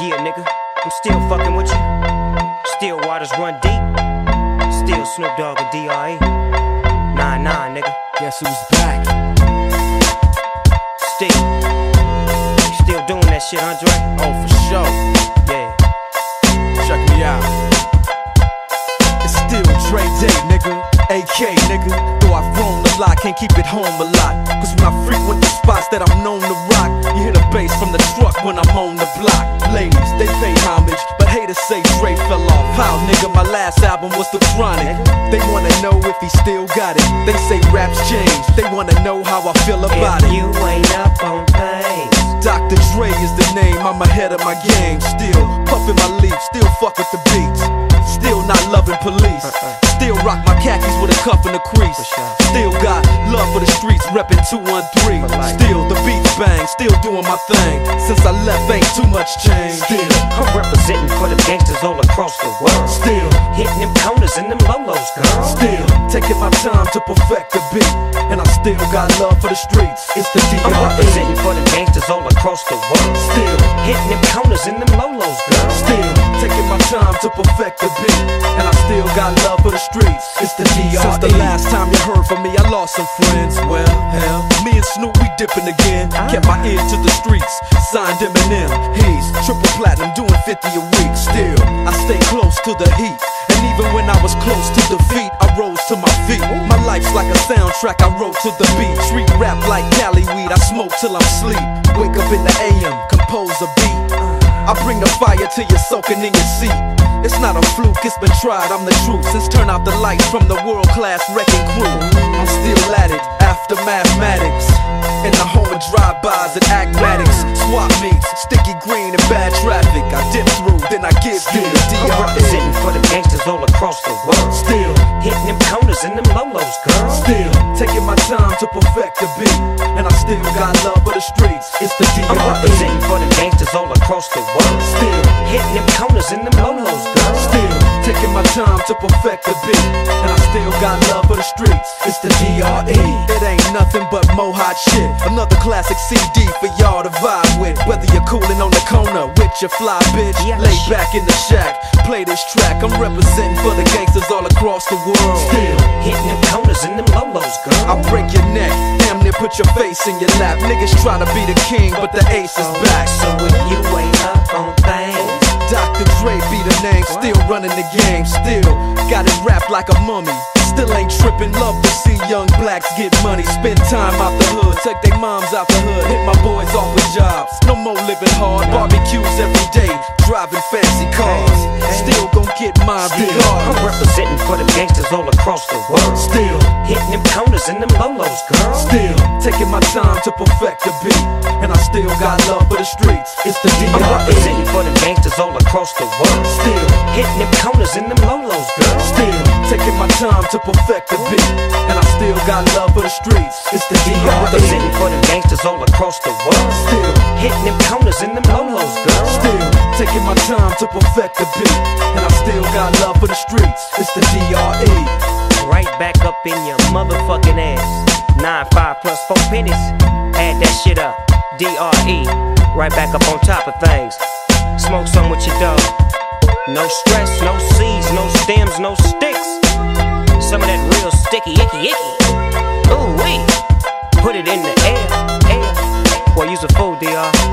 Yeah, nigga, I'm still fucking with you. Still waters run deep. Still Snoop Dogg and D.R.E. Nah, nah, nigga. Guess who's back? Still. Still doing that shit, Andre? Oh, for sure. Yeah. Check me out. It's still Dre Day, nigga. AK, nigga. Though I've grown a lot, can't keep it home a lot. Cause when I frequent the spots that I'm known to nigga, my last album was The Chronic. They wanna know if he still got it. They say raps change, they wanna know how I feel about If it. you ain't up on things. Dr. Dre is the name, I'm ahead of my game. Still puffin' my leaf, still fuck with the beats. Still not loving police. Uh-uh. Still rock my khakis with a cuff and a crease. Still got love for the streets, reppin' 213. Bang, still doing my thing. Since I left, ain't too much change. Still, I'm representing for the gangsters all across the world. still, Hitting them corners and them lolos, girl. still taking my time to perfect the beat. And I still got love for the streets. It's the I'm DRE. representing for the gangsters all across the world. Still, Hitting them corners and them lolos, girl. Still taking my time to perfect the beat, and I still got love streets. It's the DRE. Since the last time you heard from me, I lost some friends. Well, hell, me and Snoop we dipping again. Kept my ear to the streets, signed Eminem. He's triple platinum, doing 50 a week. Still, I stay close to the heat. And even when I was close to defeat, I rose to my feet. My life's like a soundtrack I wrote to the beat. Street rap like Cali weed, I smoke till I'm sleep. Wake up in the AM, compose a beat. I bring the fire till you're soaking in your seat. It's not a fluke, it's been tried, I'm the truth. Since turn out the lights from the World Class Wreckin' Cru, I'm still at it after mathematics. In the home of drive-bys and acmatics, swap meets, sticky green and bad traffic. I dip through, then I give you the I'm representing for the gangsters all across the world. Still, Hitting them corners and them lolos, girl. still taking my time to perfect the beat, and I still got love for the streets. It's the I'm representing for the gangsters all across the world. Still. Hitting them corners and them lolos, girl. Still taking my time to perfect the beat, and I still got love for the streets. It's the DRE. It ain't nothing but mohawk shit. Another classic CD for y'all to vibe with. Whether you're cooling on the corner with your fly bitch, lay back in the shack, play this track. I'm representing for the gangsters all across the world. Still. Hitting them corners and them lolos, girl. I'll break your neck, damn near put your face in your lap. Niggas try to be the king, but the ace is oh, back. So if you ain't up on things, Dr. Dre be the name, still running the game, still got it wrapped like a mummy. Still ain't tripping, love to see young blacks get money. Spend time out the hood, take their moms out the hood, hit my boys off with jobs. No more living hard, barbecues every day, driving fancy cars. Still gon' get my mine I'm representing for the gangsters all across the world. Still, Hitting them corners and them lolos, girl. still taking my time to perfect the beat, and I still got love for the streets. It's the I'm DRE. representing for the gangsters all across the world. Still. Hitting them corners and them lolos, girl. Still taking my time to perfect the beat, and I still got love for the streets. It's the I'm DRE. representing for the gangsters all across the world. Still, Hitting them corners and them lolos, girl. still taking my time to perfect the beat, and I still got love for the streets. It's the DRE. Right back up in your motherfucking ass. Nine five plus four pennies. Add that shit up. DRE. Right back up on top of things. Smoke some with your dog. No stress, no seeds, no stems, no sticks. Some of that real sticky, icky, icky. Ooh, wee. Put it in the air, air. Boy, use a fool, DR.